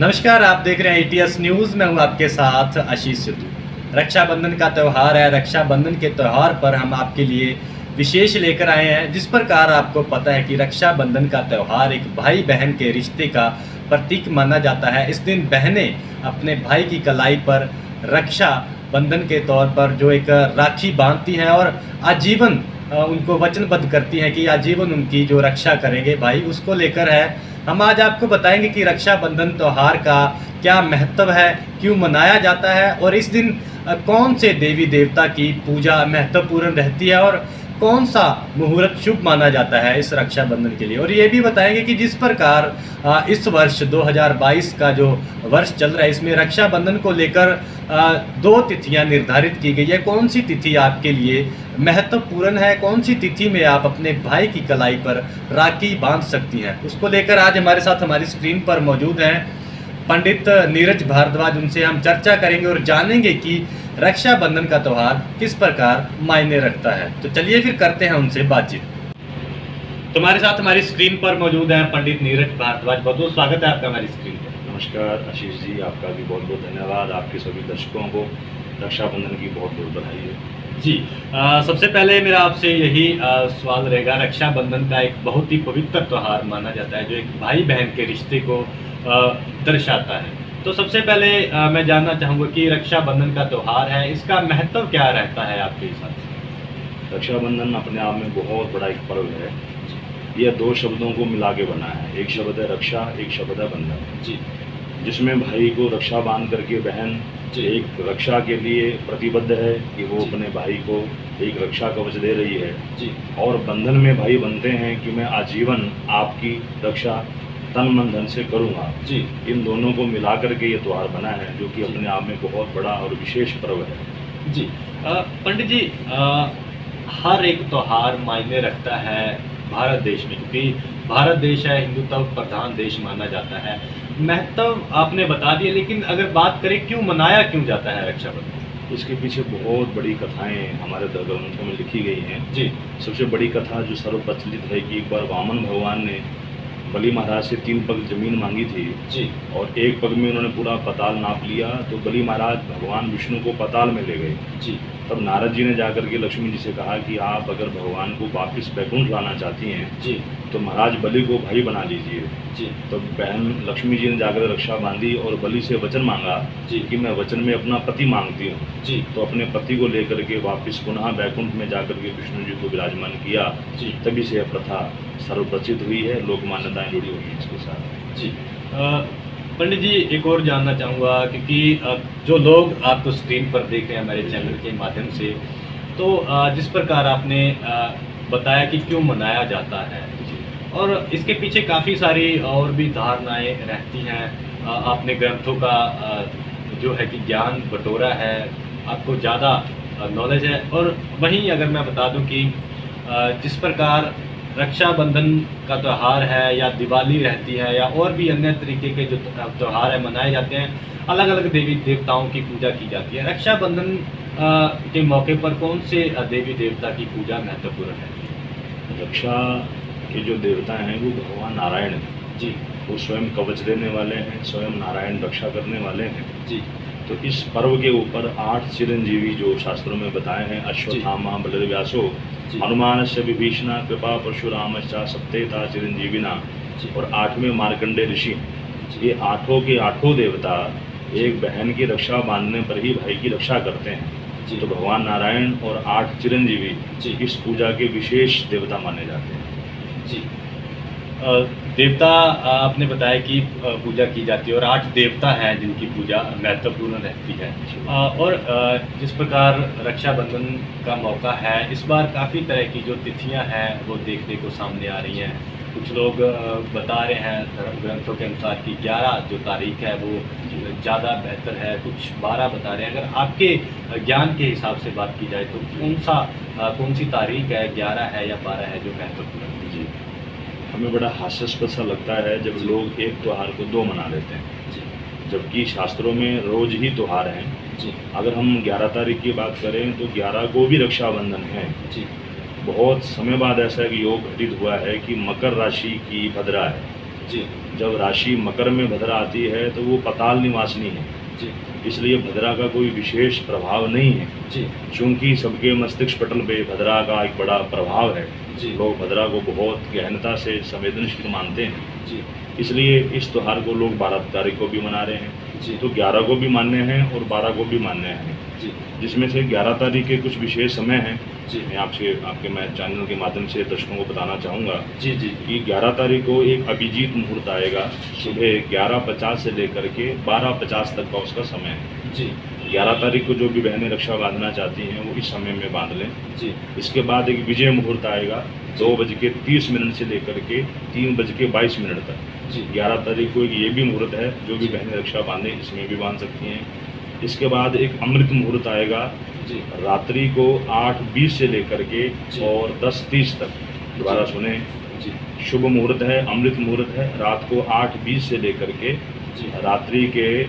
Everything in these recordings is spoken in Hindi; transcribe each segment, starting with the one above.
नमस्कार, आप देख रहे हैं ईटीएस न्यूज़ मैं हूँ आपके साथ आशीष सिद्धू। रक्षाबंधन का त्यौहार है। रक्षाबंधन के त्यौहार पर हम आपके लिए विशेष लेकर आए हैं, जिस प्रकार आपको पता है कि रक्षाबंधन का त्यौहार एक भाई बहन के रिश्ते का प्रतीक माना जाता है। इस दिन बहनें अपने भाई की कलाई पर रक्षा बंधन के तौर पर जो एक राखी बांधती हैं और आजीवन उनको वचनबद्ध करती हैं कि आजीवन उनकी जो रक्षा करेंगे भाई, उसको लेकर है। हम आज आपको बताएँगे कि रक्षाबंधन त्यौहार का क्या महत्व है, क्यों मनाया जाता है, और इस दिन कौन से देवी देवता की पूजा महत्वपूर्ण रहती है, और कौन सा मुहूर्त शुभ माना जाता है इस रक्षाबंधन के लिए? और ये भी बताएँगे कि जिस प्रकार इस वर्ष 2022 का जो वर्ष चल रहा है, इसमें रक्षाबंधन को लेकर दो तिथियाँ निर्धारित की गई है। कौन सी तिथि आपके लिए महत्वपूर्ण है? कौन सी तिथि में आप अपने भाई की कलाई पर राखी बाँध सकती हैं? उसको लेकर आज हमारे साथ हमारी स्क्रीन पर मौजूद हैं पंडित नीरज भारद्वाज। उनसे हम चर्चा करेंगे और जानेंगे कि रक्षाबंधन का त्यौहार किस प्रकार मायने रखता है? तो चलिए फिर करते हैं उनसे बातचीत। तुम्हारे साथ हमारी स्क्रीन पर मौजूद है पंडित नीरज भारद्वाज। बहुत बहुत स्वागत है आपका हमारी स्क्रीन पर। नमस्कार आशीष जी आपका भी बहुत बहुत धन्यवाद। आपके सभी दर्शकों को रक्षाबंधन की बहुत बहुत बधाई। है जी अ, सबसे पहले मेरा आपसे यही सवाल रहेगा। रक्षाबंधन का एक बहुत ही पवित्र त्यौहार माना जाता है जो एक भाई बहन के रिश्ते को दर्शाता है। तो सबसे पहले अ, मैं जानना चाहूँगा कि रक्षाबंधन का त्यौहार है इसका महत्व क्या रहता है आपके हिसाब से? रक्षाबंधन अपने आप में बहुत बड़ा एक पर्व है। यह दो शब्दों को मिला के बना है। एक शब्द है रक्षा एक शब्द है बंधन। जी। जिसमें भाई को रक्षा बाँध करके बहन एक रक्षा के लिए प्रतिबद्ध है कि वो अपने भाई को एक रक्षा कवच दे रही है। जी। और बंधन में भाई बनते हैं कि मैं आजीवन आपकी रक्षा तन मन धन से करूँगा। जी। इन दोनों को मिला करके ये त्यौहार बना है जो कि अपने आप में बहुत बड़ा और विशेष पर्व है। जी। पंडित जी अ, हर एक त्यौहार मायने रखता है भारत देश में क्योंकि भारत देश है हिंदुत्व प्रधान देश माना जाता है। महत्व आपने बता दिया लेकिन अगर बात करें क्यों मनाया क्यों जाता है रक्षाबंधन? इसके पीछे बहुत बड़ी कथाएँ हमारे ग्रंथों में लिखी गई हैं। जी। सबसे बड़ी कथा जो सर्वप्रचलित है कि एक बार वामन भगवान ने बलि महाराज से तीन पग ज़मीन मांगी थी। जी। और एक पग में उन्होंने पूरा पताल नाप लिया तो बली महाराज भगवान विष्णु को पताल में ले गए। जी। तब नारद जी ने जाकर के लक्ष्मी जी से कहा कि आप अगर भगवान को वापस बैकुंठ लाना चाहती हैं जी। तो महाराज बलि को भाई बना लीजिए। जी। तो बहन लक्ष्मी जी ने जाकर रक्षा बांधी और बलि से वचन मांगा जी। कि मैं वचन में अपना पति मांगती हूँ। जी। तो अपने पति को लेकर के वापस पुनः बैकुंठ में जाकर के विष्णु जी को विराजमान किया। जी। तभी से यह प्रथा सर्वप्रचित हुई है लोक मान्यताएँ जुड़ी हुई इसके साथ। जी। पंडित जी एक और जानना चाहूँगा क्योंकि जो लोग आपको स्क्रीन पर देख रहे हैं हमारे चैनल के माध्यम से तो जिस प्रकार आपने बताया कि क्यों मनाया जाता है? और इसके पीछे काफ़ी सारी और भी धारणाएँ रहती हैं। आपने ग्रंथों का जो है कि ज्ञान बटोरा है, आपको ज़्यादा नॉलेज है। और वहीं अगर मैं बता दूँ कि जिस प्रकार रक्षाबंधन का त्यौहार है या दिवाली रहती है या और भी अन्य तरीके के जो त्यौहार है, मनाए जाते हैं अलग अलग देवी देवताओं की पूजा की जाती है। रक्षाबंधन के मौके पर कौन से देवी देवता की पूजा महत्वपूर्ण है? रक्षा के जो देवता हैं वो भगवान नारायण हैं। जी। वो स्वयं कवच देने वाले हैं स्वयं नारायण रक्षा करने वाले हैं। जी। तो इस पर्व के ऊपर आठ चिरंजीवी जो शास्त्रों में बताए हैं अश्वत्थामा बलव्यासो। हनुमान से विभीषणा कृपा परशुराम सप्तेता चिरंजीविना। और आठवें मार्कंडे ऋषि ये आठों के आठों देवता एक बहन की रक्षा बांधने पर ही भाई की रक्षा करते हैं। जी। तो भगवान नारायण और आठ चिरंजीवी जी। इस पूजा के विशेष देवता माने जाते हैं। जी। देवता आपने बताया कि पूजा की जाती है और आठ देवता हैं जिनकी पूजा महत्वपूर्ण रहती है। और जिस प्रकार रक्षाबंधन का मौका है, इस बार काफ़ी तरह की जो तिथियाँ हैं, वो देखने को सामने आ रही हैं। कुछ लोग बता रहे हैं धर्म ग्रंथों के अनुसार कि 11 जो तारीख है, वो ज़्यादा बेहतर है। कुछ 12 बता रहे हैं। अगर आपके ज्ञान के हिसाब से बात की जाए तो कौन सा कौन सी तारीख है 11 है या 12 है जो महत्वपूर्ण है? जी। हमें बड़ा हास्यास्पद सा लगता है जब लोग एक त्यौहार को दो मना लेते हैं। जबकि शास्त्रों में रोज ही त्यौहार हैं। जी। अगर हम 11 तारीख की बात करें तो 11 को भी रक्षाबंधन है। जी। बहुत समय बाद ऐसा एक योग घटित हुआ है कि मकर राशि की भद्रा है। जी। जब राशि मकर में भद्रा आती है तो वो पताल निवासनी है। जी। इसलिए भद्रा का कोई विशेष प्रभाव नहीं है। जी। क्योंकि सबके मस्तिष्क पटल पे भद्रा का एक बड़ा प्रभाव है जी। लोग भद्रा को बहुत गहनता से संवेदनशील मानते हैं। जी। इसलिए इस त्यौहार को लोग बारह तारीख को भी मना रहे हैं। जी। तो ग्यारह को भी मान्य हैं और बारह को भी मान्य हैं। जी। जिसमें से ग्यारह तारीख के कुछ विशेष समय हैं जी मैं आपसे आपके मैं चैनल के माध्यम से दर्शकों को बताना चाहूँगा। जी जी। कि 11 तारीख को एक अभिजीत मुहूर्त आएगा। सुबह ग्यारह पचास से लेकर के बारह पचास तक का उसका समय है। जी। ग्यारह तारीख को जो भी बहनें रक्षा बांधना चाहती हैं वो इस समय में बाँध लें। जी। इसके बाद एक विजय मुहूर्त आएगा दो बज के तीस मिनट से लेकर के तीन बज के बाईस मिनट तक। जी। ग्यारह तारीख को एक ये भी मुहूर्त है जो भी बहनें रक्षा बांधें इसमें भी बाँध सकती हैं। इसके बाद एक अमृत मुहूर्त आएगा जी। रात्रि को आठ बीस से लेकर के और दस तीस तक। दोबारा सुने। शुभ मुहूर्त है अमृत मुहूर्त है रात को आठ बीस से लेकर के रात्रि के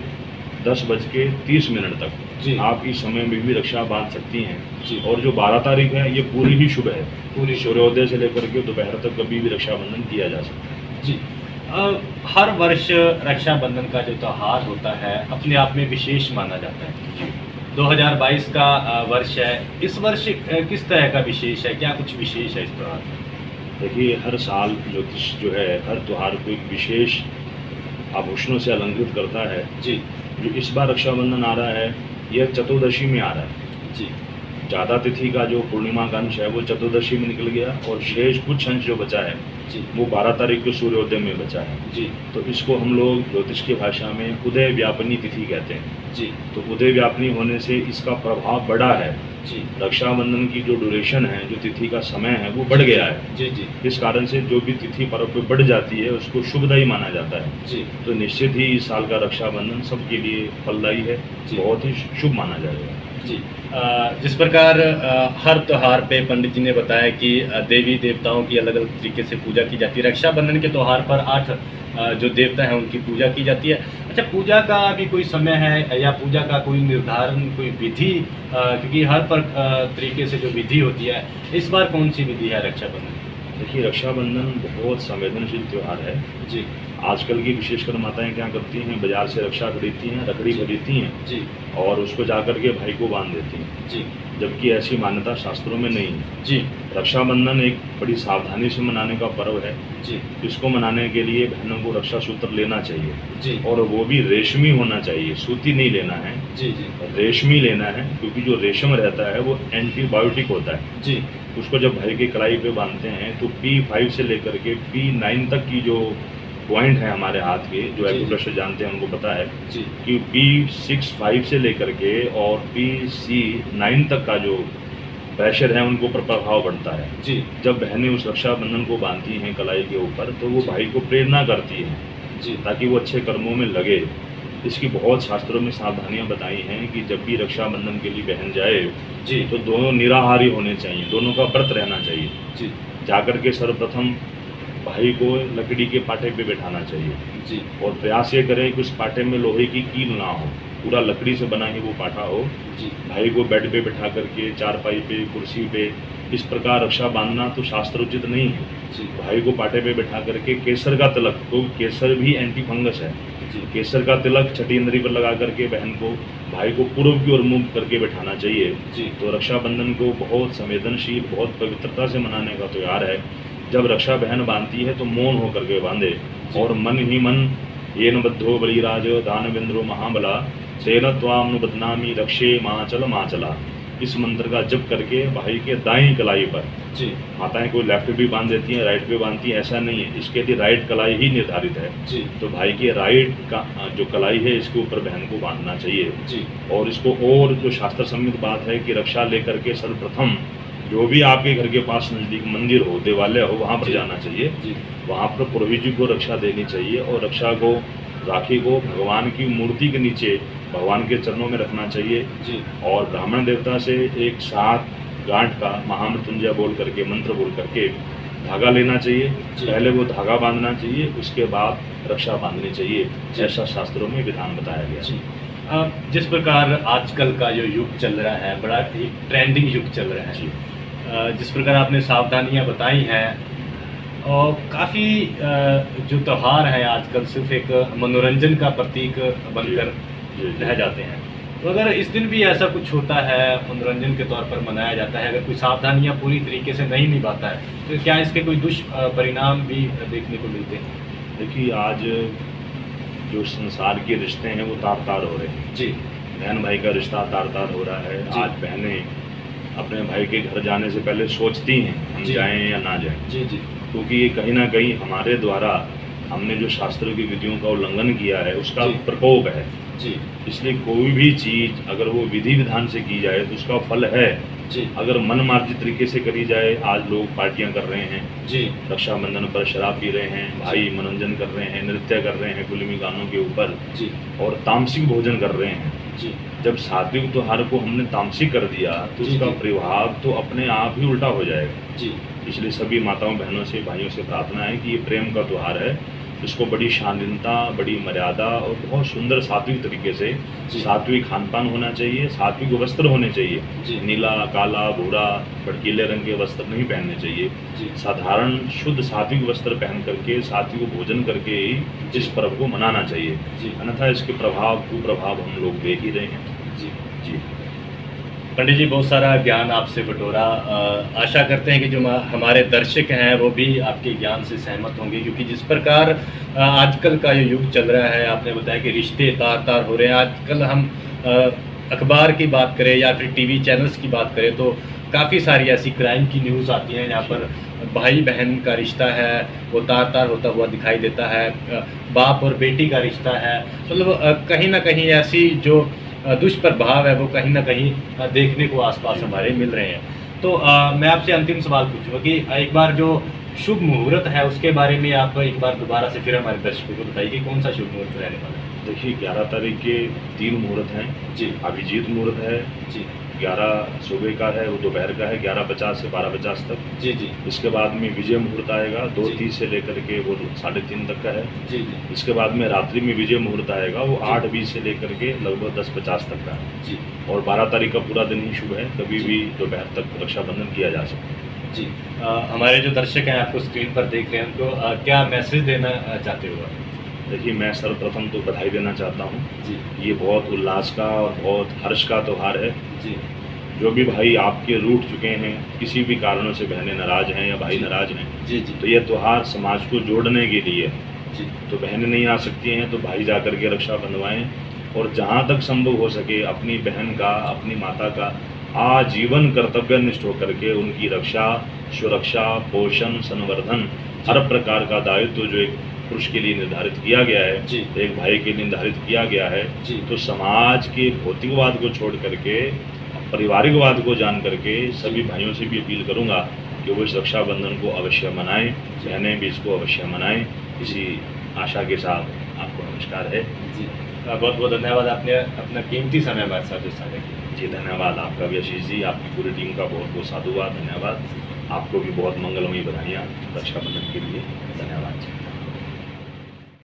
दस बज के तीस मिनट तक। जी। आप इस समय में भी रक्षा बाँध सकती हैं। जी। और जो बारह तारीख है ये पूरी ही शुभ है। पूरी सूर्योदय से लेकर के दोपहर तक कभी भी रक्षाबंधन किया जा सकता है। जी। हर वर्ष रक्षाबंधन का जो त्यौहार होता है अपने आप में विशेष माना जाता है। 2022 का वर्ष है। इस वर्ष किस तरह का विशेष है? क्या कुछ विशेष है इस त्यौहार में? देखिए हर साल ज्योतिष जो है हर त्यौहार को एक विशेष आभूषणों से अलंकृत करता है। जी। जो इस बार रक्षाबंधन आ रहा है यह चतुर्दशी में आ रहा है। जी। ज़्यादा तिथि का जो पूर्णिमा का अंश है वो चतुर्दशी में निकल गया और शेष कुछ अंश जो बचा है जी। वो बारह तारीख को सूर्योदय में बचा है। जी। तो इसको हम लोग ज्योतिष की भाषा में उदय व्यापनी तिथि कहते हैं। जी। तो उदय व्यापनी होने से इसका प्रभाव बढ़ा है। जी। रक्षाबंधन की जो ड्यूरेशन है जो तिथि का समय है वो बढ़ गया है। जी जी। इस कारण से जो भी तिथि पर्व पे बढ़ जाती है उसको शुभदायी माना जाता है। जी। तो निश्चित ही इस साल का रक्षाबंधन सबके लिए फलदायी है। बहुत ही शुभ माना जाएगा। जी। जिस प्रकार हर त्यौहार पे पंडित जी ने बताया कि देवी देवताओं की अलग अलग तरीके से पूजा की जाती है। रक्षाबंधन के त्यौहार पर आठ जो देवता हैं उनकी पूजा की जाती है। अच्छा पूजा का भी कोई समय है या पूजा का कोई निर्धारण कोई विधि क्योंकि हर पर तरीके से जो विधि होती है इस बार कौन सी विधि है रक्षाबंधन? देखिए रक्षाबंधन बहुत संवेदनशील त्यौहार है। जी। आजकल की विशेषकर माताएँ क्या करती हैं बाज़ार से रक्षा खरीदती हैं रखड़ी खरीदती हैं जी। और उसको जाकर के भाई को बाँध देती हैं। जी। जबकि ऐसी मान्यता शास्त्रों में नहीं है। जी। रक्षाबंधन एक बड़ी सावधानी से मनाने का पर्व है। जी। इसको मनाने के लिए बहनों को रक्षा सूत्र लेना चाहिए। जी। और वो भी रेशमी होना चाहिए सूती नहीं लेना है। जी जी। रेशमी लेना है क्योंकि जो रेशम रहता है वो एंटीबायोटिक होता है। जी। उसको जब भाई की कलाई पे बांधते हैं तो पी फाइव से लेकर के पी नाइन तक की जो पॉइंट है हमारे हाथ के जो। एक्यूप्रेशर जानते हैं उनको पता है जी। कि पी सिक्स फाइव से लेकर के और पी सी नाइन तक का जो प्रेशर है उनके ऊपर प्रभाव पड़ता है। जी। जब बहनें उस रक्षाबंधन को बांधती हैं कलाई के ऊपर तो वो भाई को प्रेरणा करती हैं जी। ताकि वो अच्छे कर्मों में लगे। इसकी बहुत शास्त्रों में सावधानियाँ बताई हैं कि जब भी रक्षाबंधन के लिए बहन जाए जी। तो दोनों निराहारी होने चाहिए दोनों का व्रत रहना चाहिए। जी। जाकर के सर्वप्रथम भाई को लकड़ी के पाटे पे बैठाना चाहिए। जी। और प्रयास ये करें कि उस पाटे में लोहे की कील ना हो पूरा लकड़ी से बना ही वो पाटा हो। जी। भाई को बेड पे बैठा करके चारपाई पे कुर्सी पे इस प्रकार रक्षा बांधना तो शास्त्र उचित नहीं है। जी। भाई को पाटे पे बैठा करके केसर का तिलक तो केसर भी एंटी फंगस है। जी। केसर का तिलक छठी इंद्री पर लगा करके बहन को भाई को पूर्व की ओर मुँह करके बैठाना चाहिए। जी। तो रक्षाबंधन को बहुत संवेदनशील बहुत पवित्रता से मनाने का त्यौहार है। जब रक्षा बहन बांधती है तो मौन होकर के बांधे। और मन ही मन ये बद्धो बलिराज दानवेंद्रो महाबला तेन त्वाम बदनामी रक्षे माचल माचला। इस मंत्र का जप करके भाई के दाई कलाई पर। जी। माताएँ कोई लेफ़्ट भी बाँध देती हैं राइट पे बांधती हैं ऐसा नहीं है। इसके लिए राइट कलाई ही निर्धारित है। जी। तो भाई की राइट का जो कलाई है इसके ऊपर बहन को बांधना चाहिए। जी। और इसको और जो शास्त्र सम्मित बात है कि रक्षा लेकर के सर्वप्रथम जो भी आपके घर के पास नज़दीक मंदिर हो देवालय हो वहाँ पर जाना चाहिए। वहाँ पर पुरोहित जी को रक्षा देनी चाहिए और रक्षा को राखी को भगवान की मूर्ति के नीचे भगवान के चरणों में रखना चाहिए। जी। और ब्राह्मण देवता से एक साथ गांठ का महामृत्युंजय बोल करके मंत्र बोल करके धागा लेना चाहिए। पहले वो धागा बांधना चाहिए उसके बाद रक्षा बांधनी चाहिए जैसा शास्त्रों में विधान बताया गया जी। जिस प्रकार आजकल का जो युग चल रहा है बड़ा एक ट्रेंडिंग युग चल रहा है। जी। जिस प्रकार आपने सावधानियाँ बताई हैं और काफ़ी जो त्यौहार हैं आजकल सिर्फ़ एक मनोरंजन का प्रतीक बनकर। रह जाते हैं। तो अगर इस दिन भी ऐसा कुछ होता है मनोरंजन के तौर पर मनाया जाता है अगर कोई सावधानियाँ पूरी तरीके से नहीं निभाता है तो क्या इसके कोई दुष्परिणाम भी देखने को मिलते हैं? देखिए आज जो संसार के रिश्ते हैं वो तार तार हो रहे हैं। जी। बहन भाई का रिश्ता तार तार हो रहा है। आज बहनें अपने भाई के घर जाने से पहले सोचती हैं हम। जाएँ या ना जाएँ। जी जी। क्योंकि ये कहीं ना कहीं हमारे द्वारा हमने जो शास्त्र की विधियों का उल्लंघन किया है उसका प्रकोप है। जी। इसलिए कोई भी चीज़ अगर वो विधि विधान से की जाए तो उसका फल है। जी। अगर मन मार्जित तरीके से करी जाए आज लोग पार्टियाँ कर रहे हैं। जी। रक्षाबंधन पर शराब पी रहे हैं भाई मनोरंजन कर रहे हैं नृत्य कर रहे हैं फिल्मी गानों के ऊपर जी। और तामसिक भोजन कर रहे हैं। जी। जब सात्विक त्योहार को हमने तामसी कर दिया तो उसका प्रभाव तो अपने आप ही उल्टा हो जाएगा। जी। इसलिए सभी माताओं बहनों से भाइयों से प्रार्थना है कि ये प्रेम का त्यौहार है। इसको बड़ी शालीनता बड़ी मर्यादा और बहुत सुंदर सात्विक तरीके से सात्विक खान पान होना चाहिए सात्विक वस्त्र होने चाहिए। नीला काला भूरा भड़कीले रंग के वस्त्र नहीं पहनने चाहिए। साधारण शुद्ध सात्विक वस्त्र पहन करके सात्विक भोजन करके ही इस पर्व को मनाना चाहिए। अन्यथा इसके प्रभाव कुप्रभाव हम लोग देख ही रहे हैं। जी। जी। पंडित जी, बहुत सारा ज्ञान आपसे बटोरा। आशा करते हैं कि जो हमारे दर्शक हैं, वो भी आपके ज्ञान से सहमत होंगे, क्योंकि जिस प्रकार आजकल का ये युग चल रहा है, आपने बताया कि रिश्ते तार तार हो रहे हैं। आजकल हम अखबार की बात करें या फिर टीवी चैनल्स की बात करें तो काफ़ी सारी ऐसी क्राइम की न्यूज़ आती हैं, जहाँ पर भाई बहन का रिश्ता है, वो तार तार होता हुआ दिखाई देता है। बाप और बेटी का रिश्ता है। मतलब कहीं ना कहीं ऐसी जो दुष्प्रभाव है वो कहीं ना कहीं देखने को आसपास हमारे मिल रहे हैं। तो आ, मैं आपसे अंतिम सवाल पूछूँगा कि एक बार जो शुभ मुहूर्त है उसके बारे में आप एक बार दोबारा से फिर हमारे दर्शकों को बताइए कि कौन सा शुभ मुहूर्त रहने वाला है। देखिए ग्यारह तारीख के तीन मुहूर्त हैं। जी। अभिजीत मुहूर्त है। जी। ग्यारह सुबह का है वो दोपहर का है ग्यारह पचास से बारह पचास तक। जी जी। इसके बाद में विजय मुहूर्त आएगा दो तीस से लेकर के वो साढ़े तीन तक का है। जी जी। इसके बाद में रात्रि में विजय मुहूर्त आएगा वो आठ बीस से लेकर के लगभग दस पचास तक का है। जी। और बारह तारीख का पूरा दिन ही शुभ है कभी भी दोपहर तक रक्षाबंधन किया जा सकता है जी। अ, हमारे जो दर्शक हैं आपको स्क्रीन पर देख रहे हैं उनको। क्या मैसेज देना चाहते हो आप? देखिए मैं सर्वप्रथम तो बधाई देना चाहता हूँ। जी। ये बहुत उल्लास का और बहुत हर्ष का त्यौहार है। जी। जो भी भाई आपके रूठ चुके हैं किसी भी कारणों से बहनें नाराज़ हैं या भाई नाराज़ हैं जी जी। तो यह त्यौहार समाज को जोड़ने के लिए है। जी। तो बहनें नहीं आ सकती हैं तो भाई जा कर के रक्षा बंधवाएँ और जहाँ तक संभव हो सके अपनी बहन का अपनी माता का आजीवन कर्तव्य निष्ठ होकर के उनकी रक्षा सुरक्षा पोषण संवर्धन हर प्रकार का दायित्व तो जो एक पुरुष के लिए निर्धारित किया गया है एक भाई के लिए निर्धारित किया गया है। तो समाज के भौतिकवाद को छोड़ करके पारिवारिकवाद को जान करके सभी भाइयों से भी अपील करूँगा कि वो इस रक्षाबंधन को अवश्य मनाएँ बहनें भी इसको अवश्य मनाएँ। इसी आशा के साथ आपको नमस्कार है। जी। बहुत बहुत धन्यवाद। आपने अपना कीमती समय हमारे साथ जो साझा किया जी धन्यवाद आपका भी आशीष जी। आपकी पूरी टीम का बहुत बहुत साधुवाद धन्यवाद। आपको भी बहुत मंगलमयी बधाइयाँ रक्षाबंधन के लिए। धन्यवाद जी।